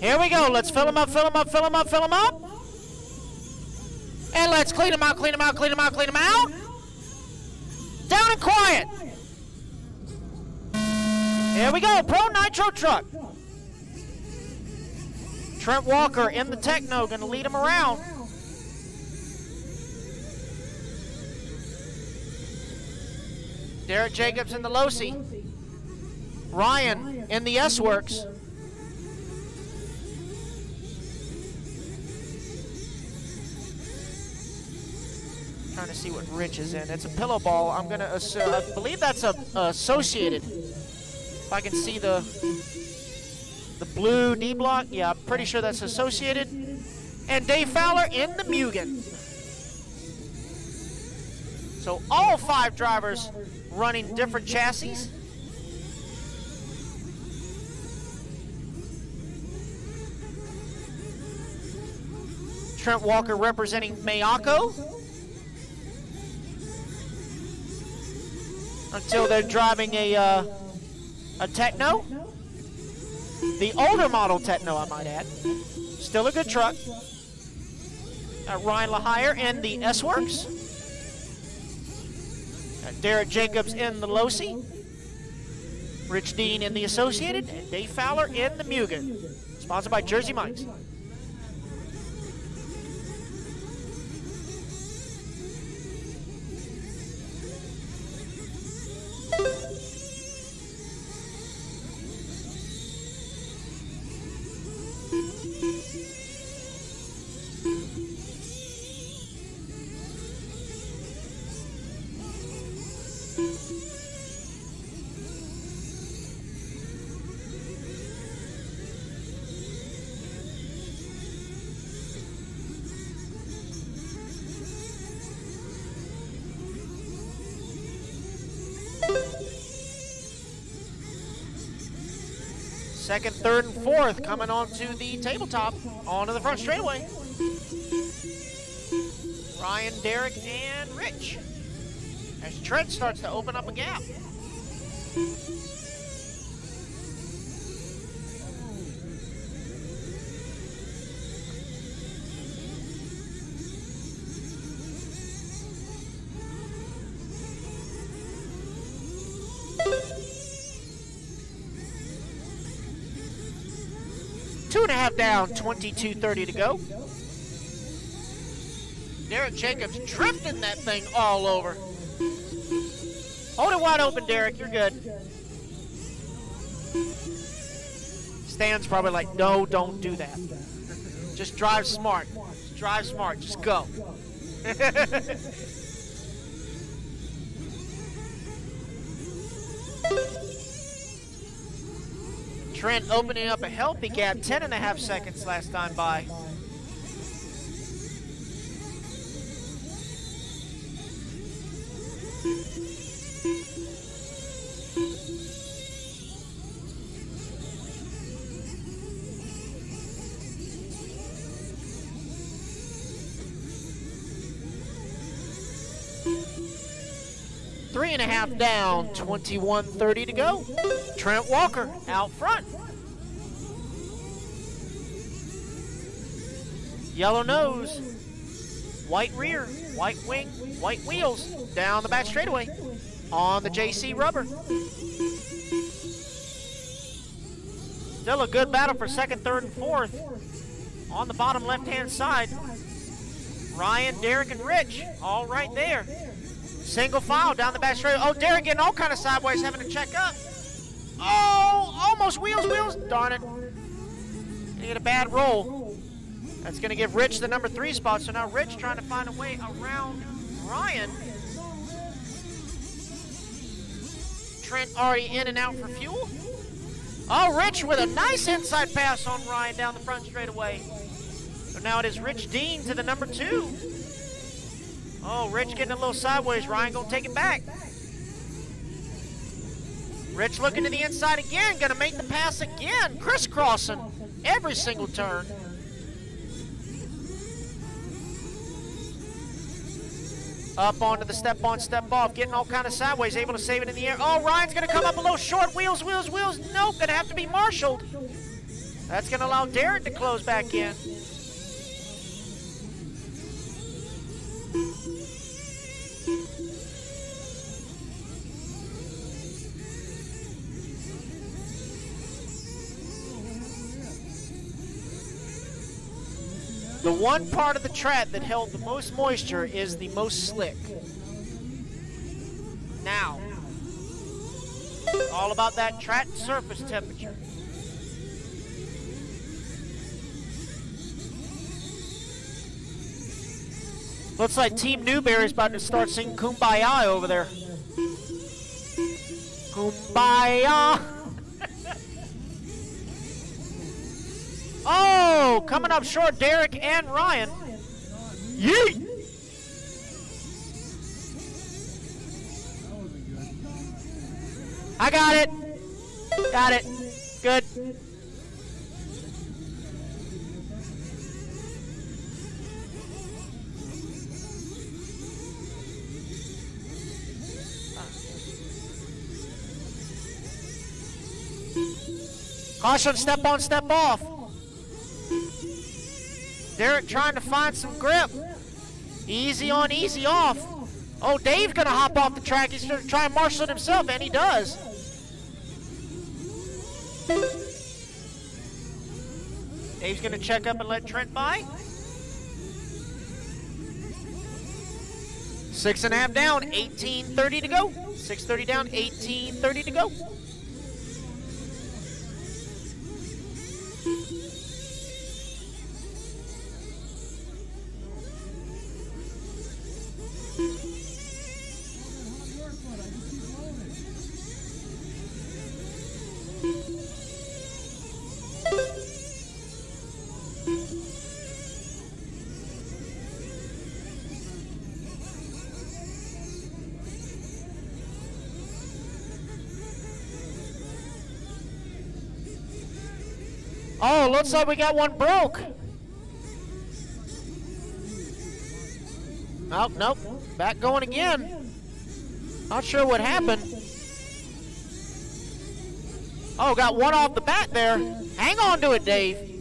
Here we go. Let's fill them up, fill them up, fill them up, fill them up. And let's clean them out, clean them out, clean them out, clean them out. Down and quiet. Here we go. Pro Nitro truck. Trent Walker in the Tekno, going to lead him around. Derek Jacobs in the Losi. Ryan in the SWorkz. Trying to see what Rich is in. It's a pillow ball. I'm gonna assume. I believe that's a, associated. If I can see the the blue D block. Yeah, I'm pretty sure that's associated. And Dave Fowler in the Mugen. So all five drivers running different chassis. Trent Walker representing Mayako. Until they're driving a, uh, a Tekno. The older model Tekno, I might add. Still a good truck. Uh, Ryan Lecuyer in the SWorkz. Uh, Derek Jacobs in the Losi. Rich Dean in the Associated. And Dave Fowler in the Mugen. Sponsored by Jersey Mike's. Second, third, and fourth coming onto the tabletop, onto the front straightaway. Ryan, Derek, and Rich. As Trent starts to open up a gap. And a half down, 22.30 to go. Derek Jacobs drifting that thing all over. Hold it wide open, Derek. You're good. Stan's probably like, no, don't do that. Just drive smart. Just drive smart. Just go. Trent opening up a healthy gap, 10 and a half seconds last time by. And a half down, 21.30 to go. Trent Walker out front. Yellow nose, white rear, white wing, white wheels down the back straightaway on the JC rubber. Still a good battle for second, third, and fourth. On the bottom left-hand side, Ryan, Derek, and Rich all right there. Single file down the back straight. Oh, Derek getting all kind of sideways, having to check up. Oh, almost wheels, wheels. Darn it. Gonna get a bad roll. That's gonna give Rich the number three spot. So now Rich trying to find a way around Ryan. Trent already in and out for fuel. Oh, Rich with a nice inside pass on Ryan down the front straightaway. So now it is Rich Dean to the number two. Oh, Rich getting a little sideways. Ryan gonna take it back. Rich looking to the inside again, gonna make the pass again, crisscrossing every single turn. Up onto the step on, step off, getting all kind of sideways, able to save it in the air. Oh, Ryan's gonna come up a little short. Wheels, wheels, wheels. Nope, gonna have to be marshaled. That's going to allow Derek to close back in. The one part of the track that held the most moisture is the most slick. Now, all about that track surface temperature. Looks like Team Newberry's about to start singing Kumbaya over there. Kumbaya. Coming up short, Derek and Ryan. Yeet! I got it. Got it. Good. Caution, step on, step off. Derek trying to find some grip. Easy on, easy off. Oh, Dave's to hop off the track. He's to try and marshal it himself, and he does. Dave's to check up and let Trent by. Six and a half down, 18.30 to go. 6.30 down, 18.30 to go. Like we got one broke. Nope, nope. Back going again. Not sure what happened. Oh, got one off the bat there. Hang on to it, Dave.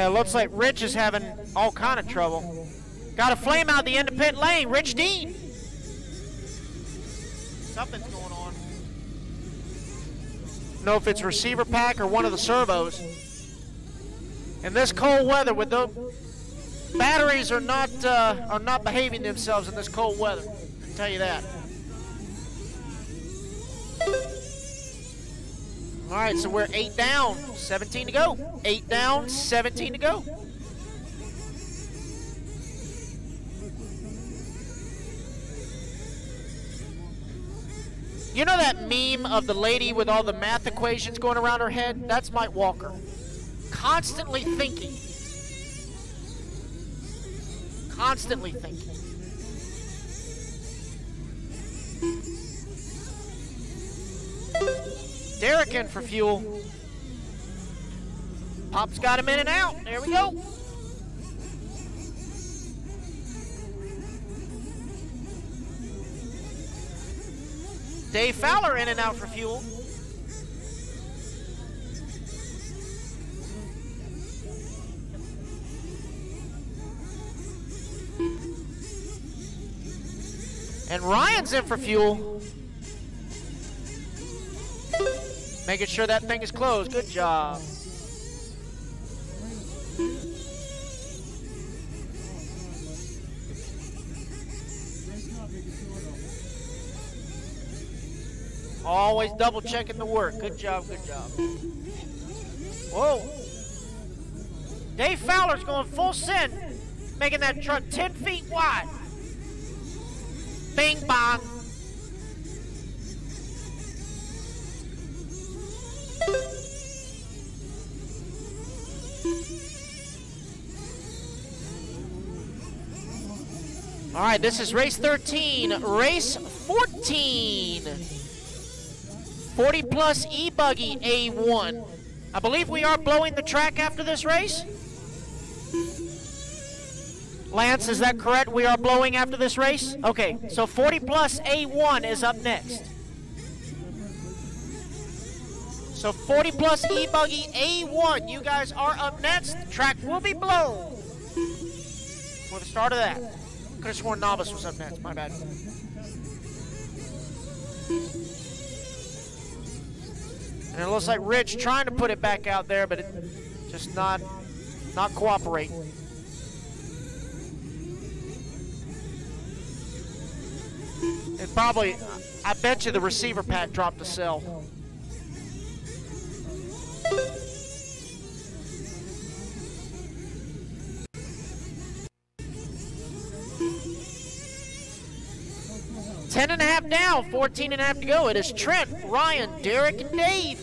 Yeah, it looks like Rich is having all kind of trouble. Got a flame out the end of pit lane. Rich Dean. Something's going on. Know if it's receiver pack or one of the servos. In this cold weather, with the batteries are not uh, are not behaving themselves in this cold weather. I can tell you that. All right, so we're eight down, 17 to go. Eight down, 17 to go. You know that meme of the lady with all the math equations going around her head? That's Mike Walker. Constantly thinking. Constantly thinking. Derek in for fuel. Pop's got him in and out. There we go. Dave Fowler in and out for fuel. And Ryan's in for fuel. Making sure that thing is closed. Good job. Always double checking the work. Good job, good job. Whoa. Dave Fowler's going full send, making that truck 10 feet wide. Bing bong. All right, this is race 13. Race 14. 40 plus e-buggy A1. I believe we are blowing the track after this race. Lance, is that correct? We are blowing after this race? Okay, so 40 plus A1 is up next. So 40 plus E-Buggy A1, you guys are up next. Track will be blown for the start of that. Could have sworn Novice was up next, my bad. And it looks like Rich trying to put it back out there, but it just not, not cooperating. It probably, I bet you the receiver pack dropped the cell. Ten and a half down, 14 and a half to go. It is Trent, Ryan, Derek, and Dave.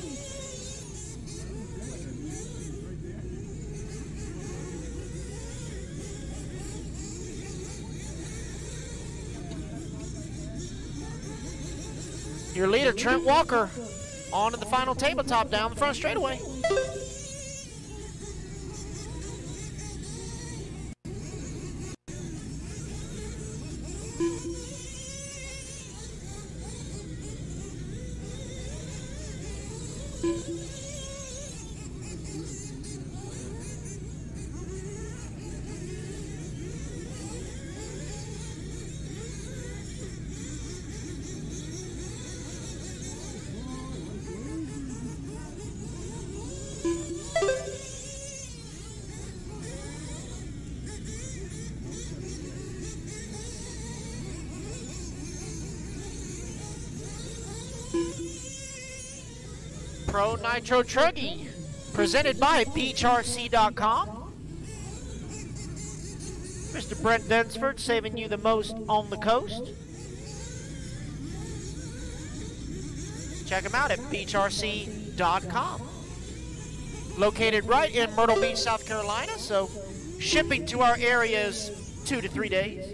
Your leader, Trent Walker, on to the final tabletop down the front straightaway. Pro Nitro Truggy, presented by BeachRC.com. Mr. Brent Densford saving you the most on the coast. Check him out at BeachRC.com. Located right in Myrtle Beach, South Carolina, so shipping to our area is two to three days,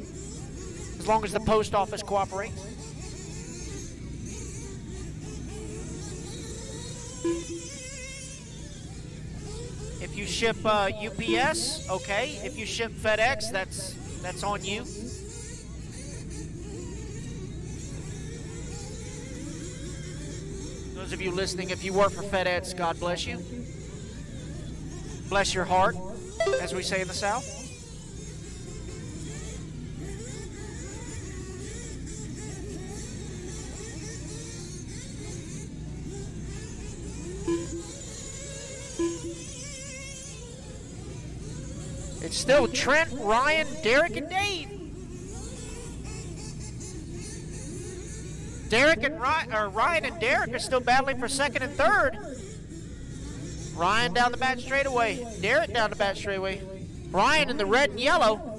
as long as the post office cooperates. If you ship uh, UPS, okay. If you ship FedEx, that's that's on you. Those of you listening, if you work for FedEx, God bless you. Bless your heart, as we say in the South. Still Trent, Ryan, Derek, and Dave. Derek and Ryan, or Ryan and Derek are still battling for second and third. Ryan down the back straightaway. Derek down the back straightaway. Ryan in the red and yellow.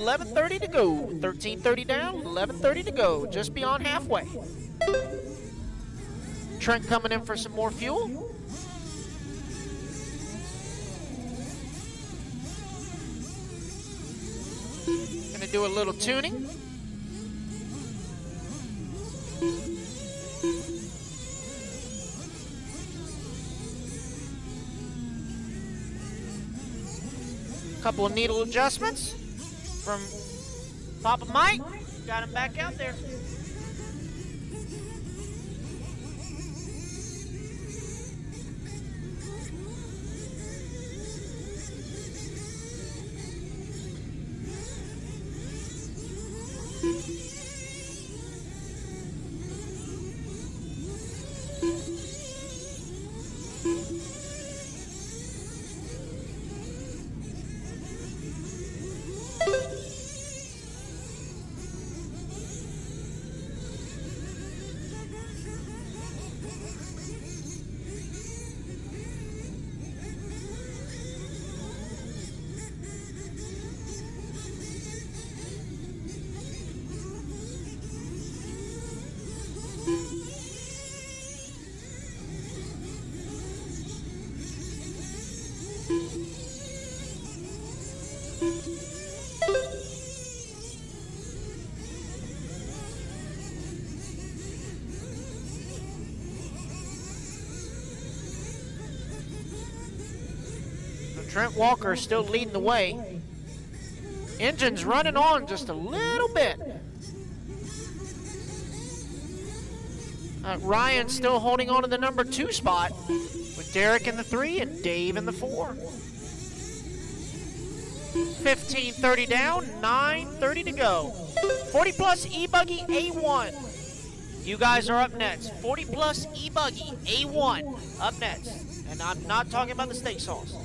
11.30 to go. 13.30 down, 11.30 to go. Just beyond halfway. Trent coming in for some more fuel. Gonna do a little tuning. Couple of needle adjustments from Papa Mike. Got him back out there. Trent Walker still leading the way. Engine's running on just a little bit. Uh, Ryan still holding on to the number two spot with Derek in the three and Dave in the four. 15.30 down, 9.30 to go. 40 plus E-Buggy A1. You guys are up next. 40 plus E-Buggy A1 up next. And I'm not talking about the steak sauce.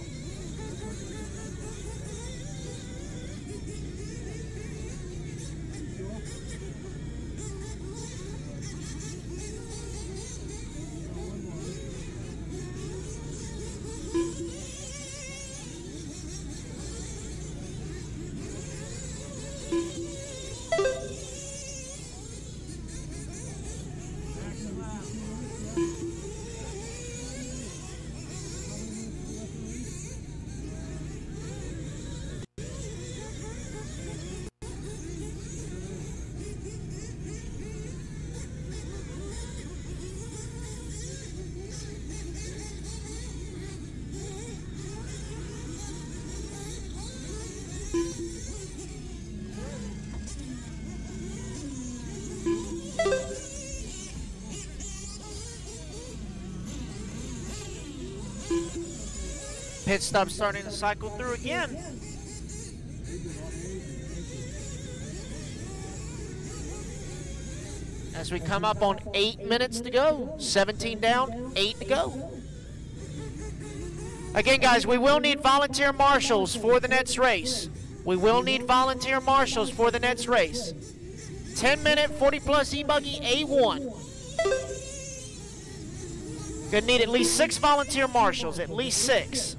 Pit stop starting to cycle through again. As we come up on eight minutes to go. 17 down, eight to go. Again, guys, we will need volunteer marshals for the next race. We will need volunteer marshals for the next race. 10 minute, 40 plus e-buggy A1. Gonna need at least six volunteer marshals, at least six.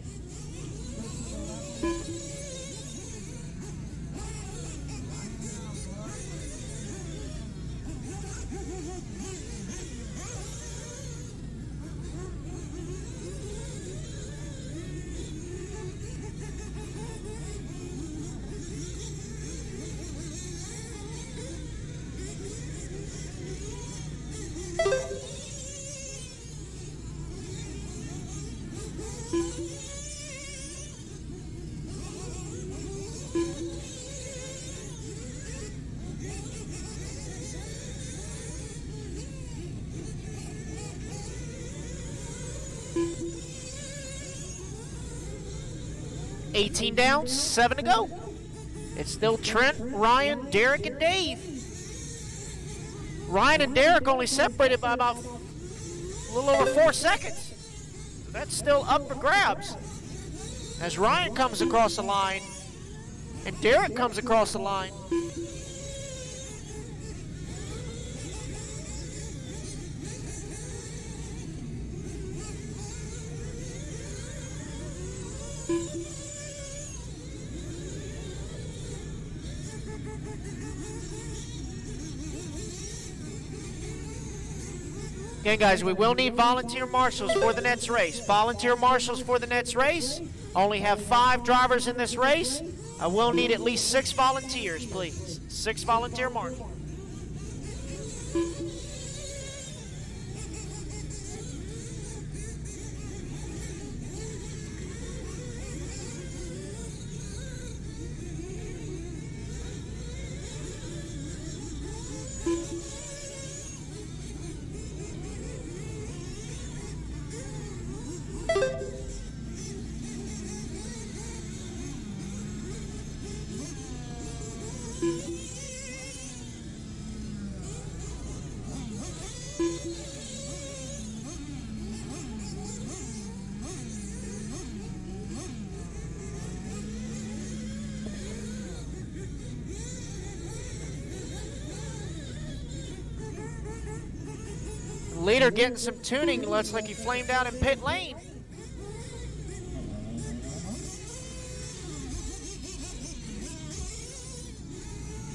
Eighteen down, seven to go. It's still Trent, Ryan, Derek, and Dave. Ryan and Derek only separated by about a little over four seconds. That's still up for grabs. As Ryan comes across the line and Derek comes across the line. Guys, we will need volunteer marshals for the next race. Volunteer marshals for the next race. Only have five drivers in this race. I will need at least six volunteers, please. Six volunteer marshals. Leader getting some tuning. Looks like he flamed out in pit lane.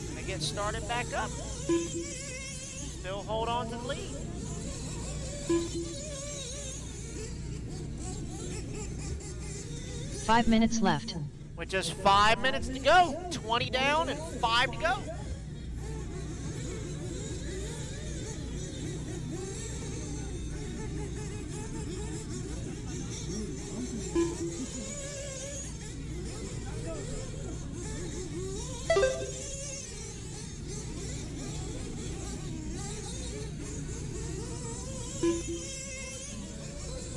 Gonna get started back up. Still hold on to the lead. Five minutes left. With just five minutes to go. 20 down and five to go.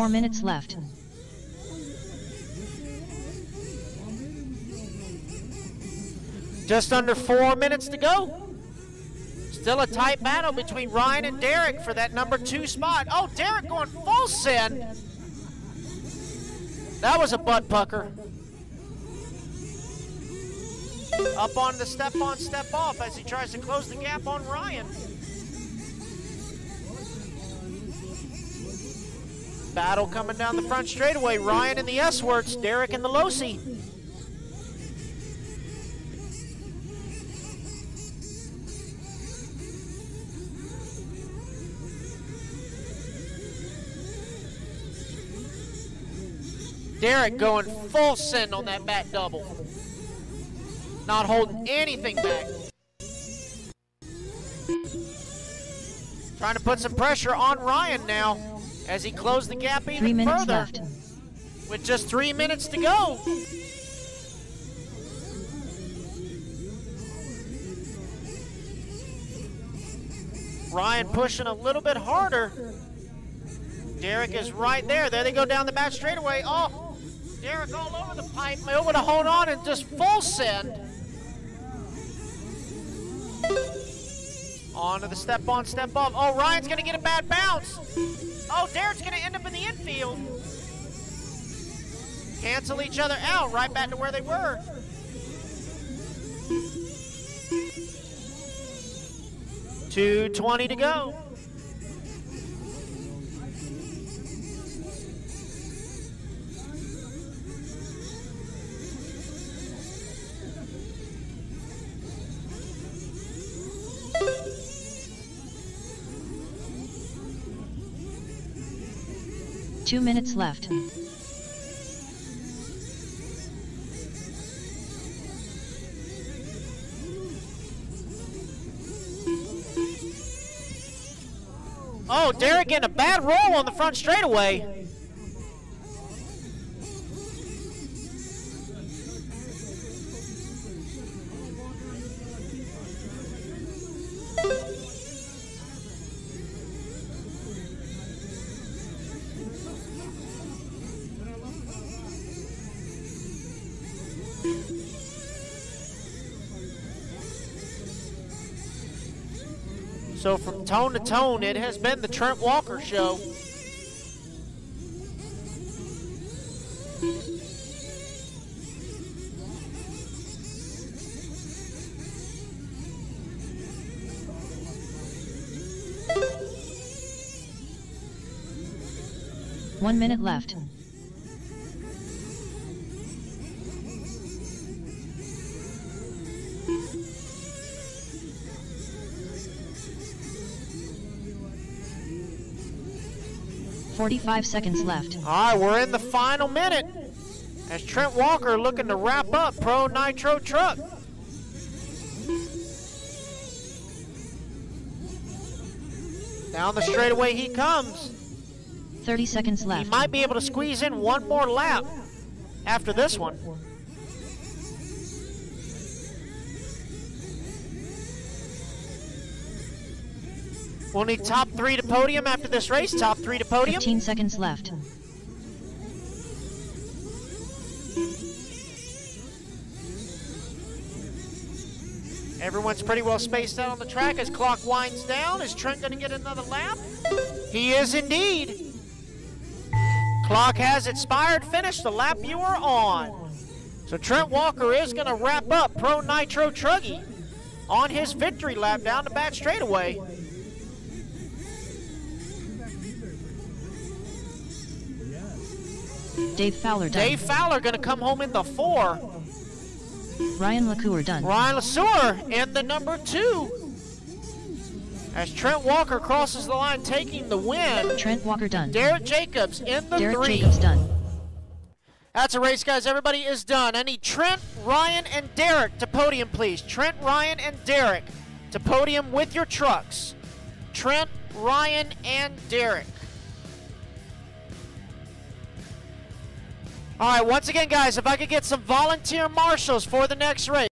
Four minutes left. Just under four minutes to go. Still a tight battle between Ryan and Derek for that number two spot. Oh, Derek going full send. That was a butt pucker. Up on the step on, step off as he tries to close the gap on Ryan. Battle coming down the front straightaway. Ryan in the SWorkz, Derek in the Losi. Derek going full send on that back double. Not holding anything back. Trying to put some pressure on Ryan now as he closed the gap even Three minutes further. left. With just three minutes to go. Ryan pushing a little bit harder. Derek is right there. There they go down the back straightaway. Oh, Derek all over the pipe. Able to hold on and just full send. On to the step on, step off. Oh, Ryan's going to get a bad bounce. Oh, Derek's going to end up in the infield. Cancel each other out, right back to where they were. Two twenty to go. Two minutes left. Oh, Derek getting a bad roll on the front straightaway. Tone to tone, it has been the Trent Walker show. One minute left. Forty-five seconds left. All right, we're in the final minute as Trent Walker looking to wrap up Pro Nitro Truck. Down the straightaway he comes. Thirty seconds left. He left. might be able to squeeze in one more lap after this one. We'll need top three to podium after this race. Top three to podium. Fifteen seconds left. Everyone's pretty well spaced out on the track as clock winds down. Is Trent going to get another lap? He is indeed. Clock has expired. Finish the lap you are on. So Trent Walker is going to wrap up Pro Nitro Truggy on his victory lap down the back straightaway. Dave Fowler done. Dave Fowler going to come home in the four. Ryan Lecuyer done. Ryan Lecuyer in the number two. As Trent Walker crosses the line, taking the win. Trent Walker done. Derek Jacobs in the Derek three. Jacobs done. That's a race, guys. Everybody is done. I need Trent, Ryan, and Derek to podium, please. Trent, Ryan, and Derek to podium with your trucks. Trent, Ryan, and Derek. All right, once again, guys, if I could get some volunteer marshals for the next race.